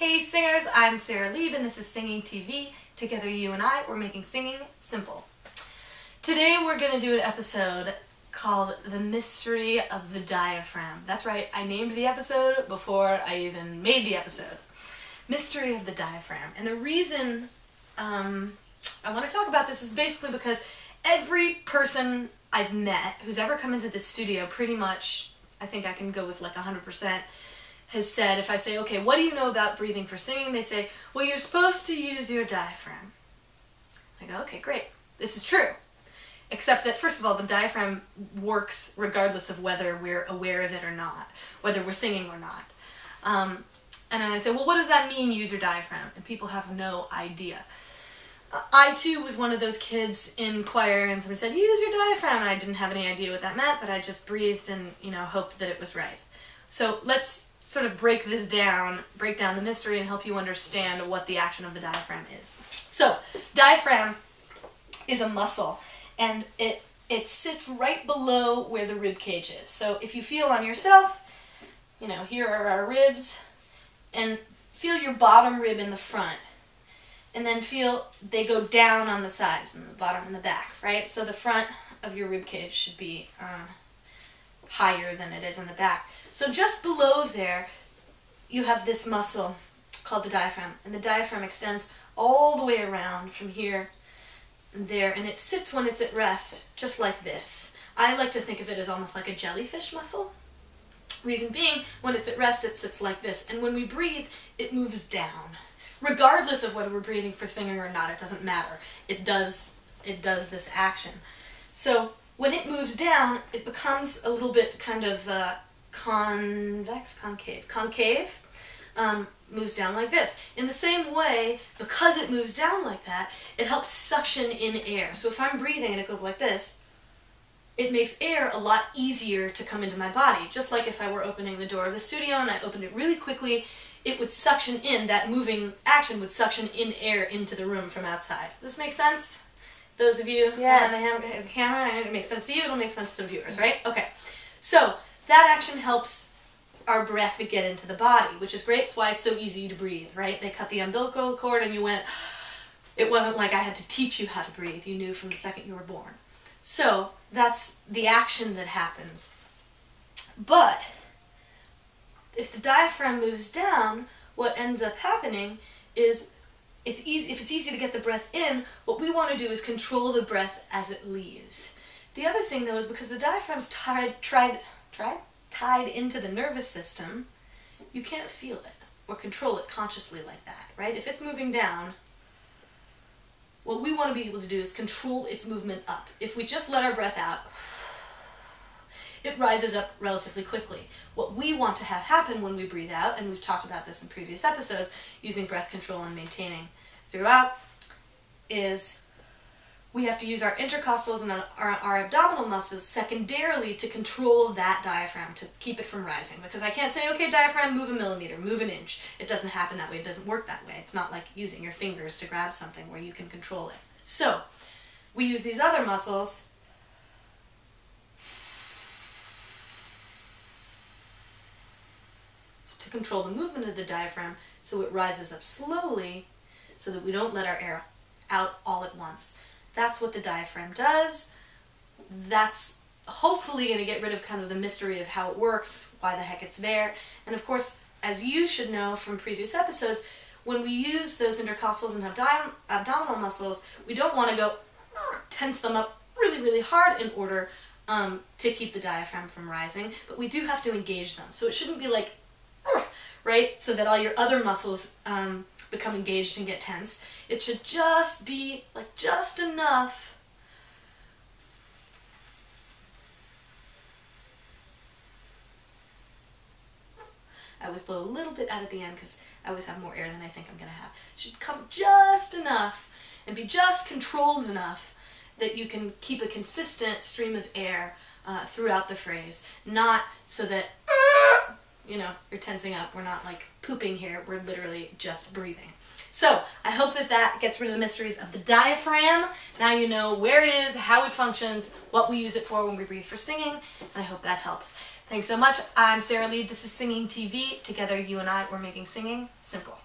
Hey singers, I'm Sara Leib and this is Singing TV. Together you and I, we're making singing simple. Today we're going to do an episode called The Mystery of the Diaphragm. That's right, I named the episode before I even made the episode. Mystery of the Diaphragm. And the reason um, I want to talk about this is basically because every person I've met who's ever come into this studio pretty much, I think I can go with like 100%, has said, if I say, okay, what do you know about breathing for singing? They say, well, you're supposed to use your diaphragm. I go, okay, great. This is true. Except that, first of all, the diaphragm works regardless of whether we're aware of it or not, whether we're singing or not. Um, and I say, well, what does that mean, use your diaphragm? And people have no idea. I too was one of those kids in choir, and somebody said, use your diaphragm, and I didn't have any idea what that meant, but I just breathed and, you know, hoped that it was right. So let's sort of break this down, break down the mystery and help you understand what the action of the diaphragm is. So, diaphragm is a muscle and it it sits right below where the rib cage is. So, if you feel on yourself, you know, here are our ribs and feel your bottom rib in the front. And then feel they go down on the sides and the bottom and the back, right? So the front of your rib cage should be uh, higher than it is in the back. So just below there, you have this muscle called the diaphragm, and the diaphragm extends all the way around from here and there, and it sits when it's at rest, just like this. I like to think of it as almost like a jellyfish muscle. Reason being, when it's at rest, it sits like this, and when we breathe, it moves down. Regardless of whether we're breathing for singing or not, it doesn't matter. It does, it does this action. So when it moves down, it becomes a little bit kind of uh, convex, concave, concave, um, moves down like this. In the same way, because it moves down like that, it helps suction in air. So if I'm breathing and it goes like this, it makes air a lot easier to come into my body. Just like if I were opening the door of the studio and I opened it really quickly, it would suction in, that moving action would suction in air into the room from outside. Does this make sense? Those of you uh, yes. on the camera, and it makes sense to you, it'll make sense to viewers, right? Okay. So, that action helps our breath to get into the body, which is great. It's why it's so easy to breathe, right? They cut the umbilical cord and you went, it wasn't like I had to teach you how to breathe. You knew from the second you were born. So that's the action that happens. But if the diaphragm moves down, what ends up happening is it's easy if it's easy to get the breath in, what we want to do is control the breath as it leaves. The other thing though is because the diaphragm's tied tried tried? Tied into the nervous system, you can't feel it or control it consciously like that, right? If it's moving down, what we want to be able to do is control its movement up. If we just let our breath out, it rises up relatively quickly. What we want to have happen when we breathe out, and we've talked about this in previous episodes, using breath control and maintaining throughout, is we have to use our intercostals and our, our, abdominal muscles secondarily to control that diaphragm to keep it from rising. Because I can't say, okay, diaphragm, move a millimeter, move an inch. It doesn't happen that way. It doesn't work that way. It's not like using your fingers to grab something where you can control it. So, we use these other muscles to control the movement of the diaphragm so it rises up slowly so that we don't let our air out all at once. That's what the diaphragm does. That's hopefully going to get rid of kind of the mystery of how it works, why the heck it's there. And of course, as you should know from previous episodes, when we use those intercostals and abdom abdominal muscles, we don't want to go tense them up really, really hard in order um, to keep the diaphragm from rising, but we do have to engage them. So it shouldn't be like, right, so that all your other muscles um, become engaged and get tense. It should just be like just enough I always blow a little bit out at the end because I always have more air than I think I'm going to have. It should come just enough and be just controlled enough that you can keep a consistent stream of air uh, throughout the phrase. Not so that, you know, you're tensing up. We're not like pooping here. We're literally just breathing. So I hope that that gets rid of the mysteries of the diaphragm. Now you know where it is, how it functions, what we use it for when we breathe for singing, and I hope that helps. Thanks so much. I'm Sara Leib. This is Singing TV. Together, you and I, we're making singing simple.